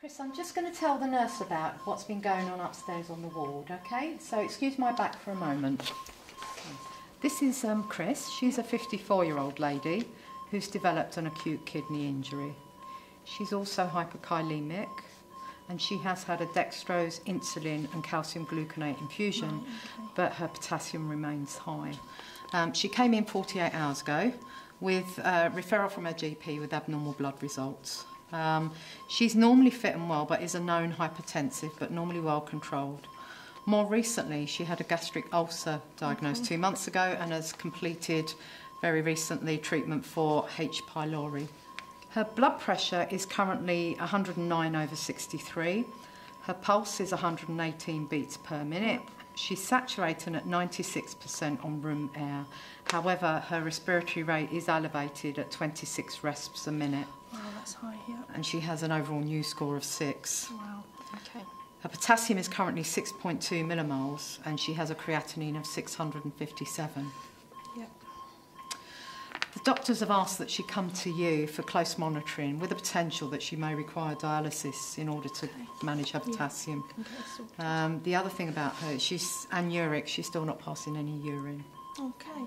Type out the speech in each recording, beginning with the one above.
Chris, I'm just going to tell the nurse about what's been going on upstairs on the ward, okay? So excuse my back for a moment. This is um, Chris. She's a 54 year old lady who's developed an acute kidney injury. She's also hyperkalemic and she has had a dextrose, insulin, and calcium gluconate infusion, right, okay. but her potassium remains high. Um, she came in 48 hours ago with a referral from her GP with abnormal blood results. Um, she's normally fit and well, but is a known hypertensive, but normally well controlled. More recently, she had a gastric ulcer diagnosed okay. two months ago and has completed very recently treatment for H. pylori. Her blood pressure is currently 109 over 63. Her pulse is 118 beats per minute. She's saturating at 96% on room air. However, her respiratory rate is elevated at 26 resps a minute. Wow, that's high, yeah. And she has an overall news score of 6. Wow, okay. Her potassium is currently 6.2 millimoles and she has a creatinine of 657. Yep. The doctors have asked that she come to you for close monitoring with the potential that she may require dialysis in order to okay. manage her potassium. Yeah. Um, the other thing about her, she's anuric, she's still not passing any urine. Okay.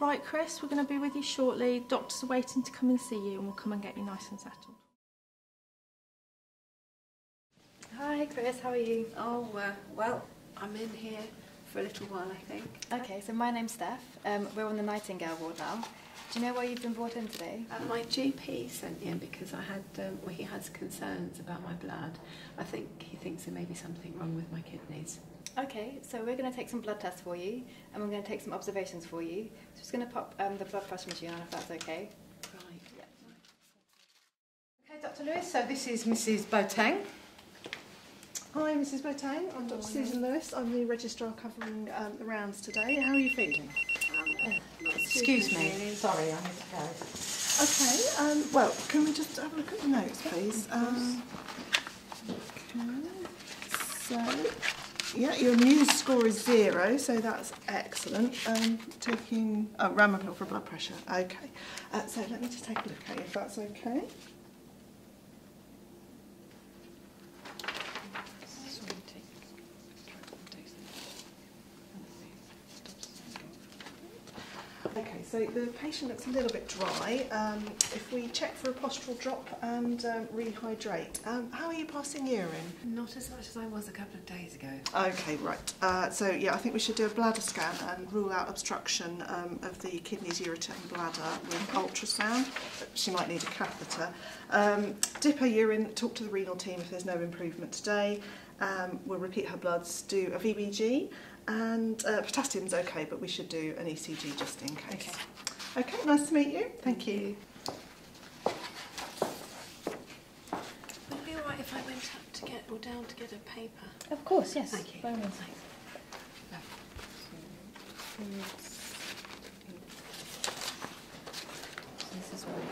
Right, Chris, we're going to be with you shortly. Doctors are waiting to come and see you and we'll come and get you nice and settled. Hi, Chris, how are you? Oh, uh, well, I'm in here for a little while, I think. Okay, so my name's Steph. Um, we're on the Nightingale ward now. Do you know why you've been brought in today? Uh, my GP sent me in because I had, um, well, he has concerns about my blood. I think he thinks there may be something wrong with my kidneys. Okay, so we're going to take some blood tests for you, and we're going to take some observations for you. So just going to pop um, the blood pressure machine on if that's okay. Right. Yeah. Okay, Dr. Lewis. So this is Mrs. Boateng. Hi, Mrs. Boateng. I'm Dr. Susan Lewis. I'm the registrar covering um, the rounds today. How are you feeling? Um, Excuse me. Sorry, I need to go. Okay. Um, well, can we just have a look at the notes, please? Um, okay. So, yeah, your news score is zero, so that's excellent. Um, taking oh, Ramipril for blood pressure. Okay. Uh, so let me just take a look at you, if that's okay. Okay, so the patient looks a little bit dry. Um, if we check for a postural drop and um, rehydrate, um, how are you passing urine? Not as much as I was a couple of days ago. Okay, right. Uh, so, yeah, I think we should do a bladder scan and rule out obstruction um, of the kidneys, ureter and bladder with ultrasound. She might need a catheter. Um, dip her urine, talk to the renal team if there's no improvement today. Um, we'll repeat her bloods, do a VBG and uh, potassium's okay, but we should do an ECG just in case. Okay, okay nice to meet you. Thank you. Would it be alright if I went up to get, or down to get a paper? Of course, yes. Thank you. By all means. This is what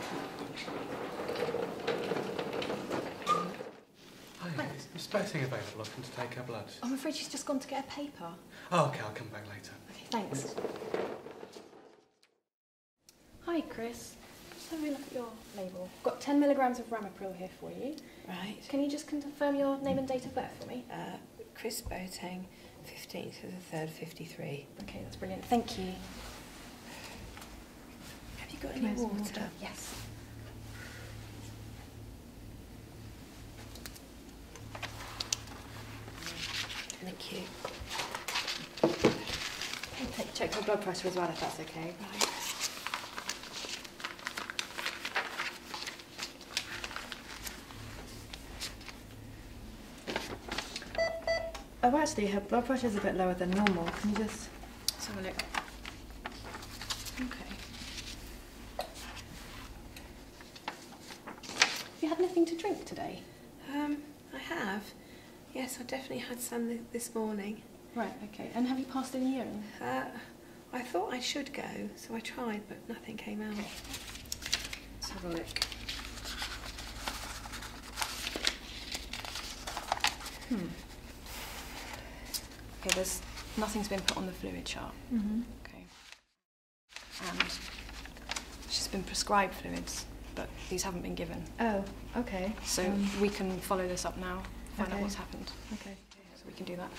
Is Boateng available? Looking to take her blood. I'm afraid she's just gone to get a paper. Oh, okay, I'll come back later. Okay, thanks. Hi, Chris. Just have a look at your label. I've got 10 milligrams of Ramipril here for you. Right. Can you just confirm your name and date of birth for me? Uh, Chris Boateng, 15th of the 3rd, 53. Okay, that's brilliant. Thank you. Have you got any water? water? Yes. Thank you. Take, check your blood pressure as well, if that's okay. Right. Oh, actually, her blood pressure is a bit lower than normal. Can you just... Let's have a look. Okay. Have you had anything to drink today? Um, I have. Yes, I definitely had some th this morning. Right, okay. And have you passed any urine? Uh, I thought I should go, so I tried, but nothing came out. Okay. Let's have a look. Hmm. Okay, there's nothing's been put on the fluid chart. Mm -hmm. Okay. And she's been prescribed fluids. but these haven't been given. Oh, okay. So Um, we can follow this up now, find out okay. what's happened. okay. So we can do that.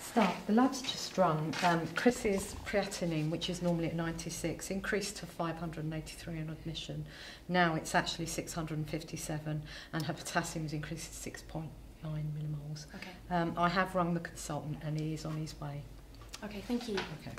Steph, the lab's just run. Um, Chris's creatinine, which is normally at 96, increased to 583 on admission. Now it's actually 657, and her potassium has increased to 6.9 millimoles. Okay. Um, I have rung the consultant, and he is on his way. Okay, thank you. Okay.